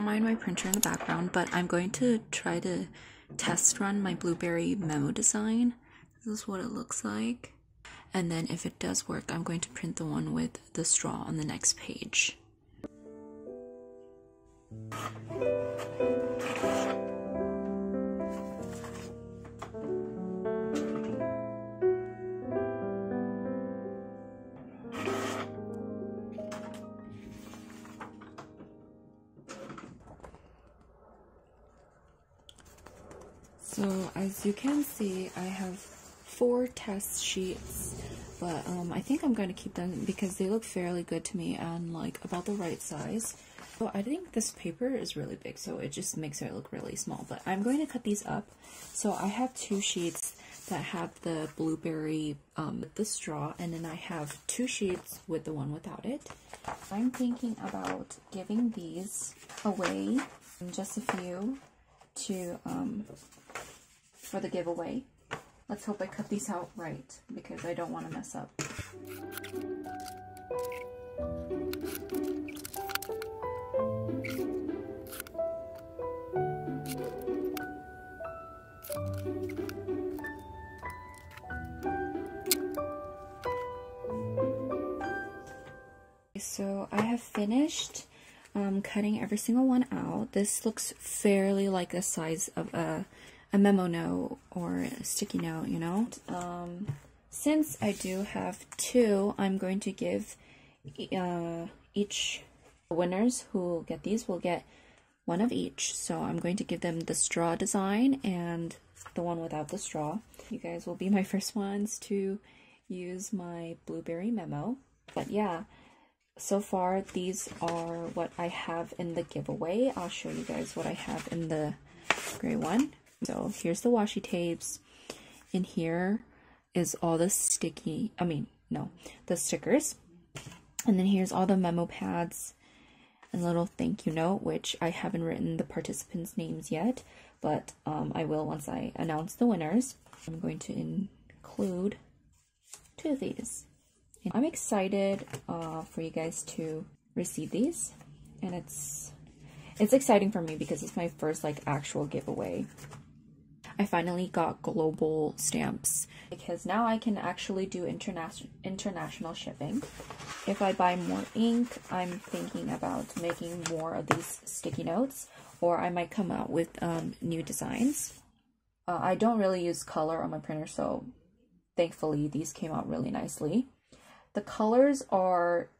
don't mind my printer in the background, but I'm going to try to test run my blueberry memo design. This is what it looks like. And then if it does work, I'm going to print the one with the straw on the next page. So as you can see, I have four test sheets, but um, I think I'm going to keep them because they look fairly good to me and like about the right size. So I think this paper is really big, so it just makes it look really small, but I'm going to cut these up. So I have two sheets that have the blueberry um, the straw, and then I have two sheets with the one without it. I'm thinking about giving these away, just a few, to um, for the giveaway. Let's hope I cut these out right because I don't want to mess up. So I have finished um, cutting every single one out. This looks fairly like the size of a a memo note or a sticky note, you know. Um, since I do have two, I'm going to give uh, each winners who get these will get one of each. So I'm going to give them the straw design and the one without the straw. You guys will be my first ones to use my blueberry memo. But yeah, so far these are what I have in the giveaway. I'll show you guys what I have in the gray one. So here's the washi tapes. And here is all the sticky, I mean, no, the stickers. And then here's all the memo pads and little thank you note, which I haven't written the participants' names yet, but um, I will once I announce the winners. I'm going to include two of these. And I'm excited uh, for you guys to receive these, and it's it's exciting for me because it's my first like actual giveaway. I finally got global stamps because now I can actually do international international shipping. If I buy more ink, I'm thinking about making more of these sticky notes or I might come out with um, new designs. Uh, I don't really use color on my printer, so thankfully these came out really nicely. The colors are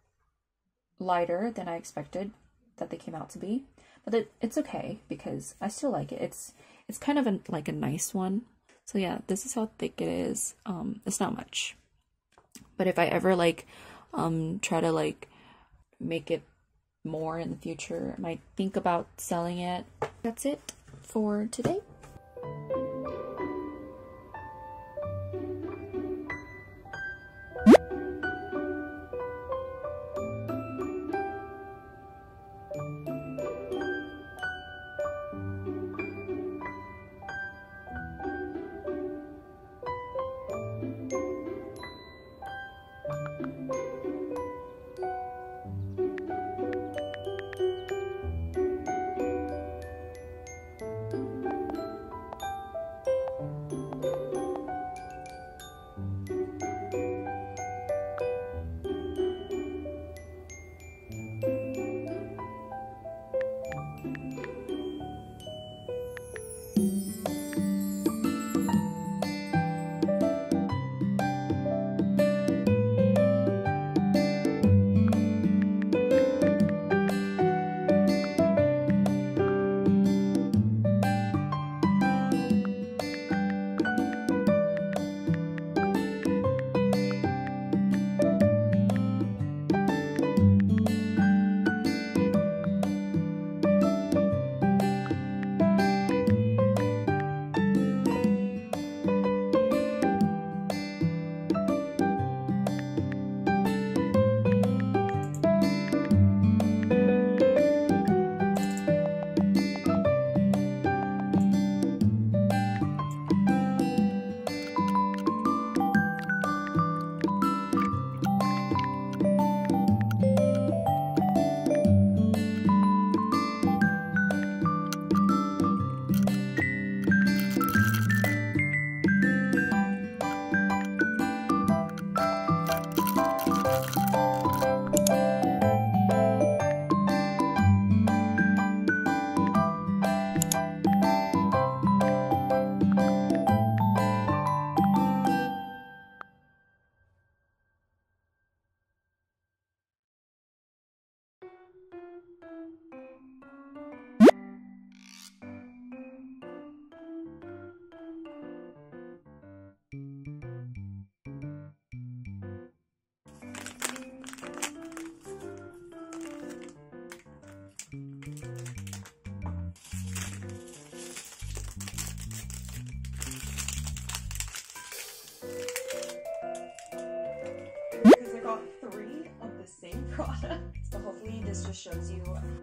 lighter than I expected that they came out to be, but it, it's okay because I still like it. It's it's kind of a, like a nice one. So yeah, this is how thick it is. Um, it's not much. But if I ever like um try to like make it more in the future, I might think about selling it. That's it for today. Shows you.